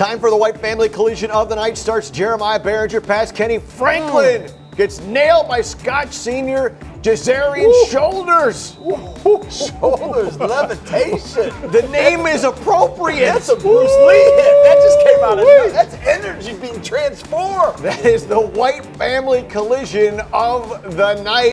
Time for the White Family Collision of the Night starts Jeremiah Behringer past Kenny Franklin. Mm. Gets nailed by Scotch Sr. Jazarian Shoulders. Shoulders levitation. The name is appropriate. That's a Bruce Lee hit. That just came out of nowhere. That's energy being transformed. That is the White Family Collision of the Night.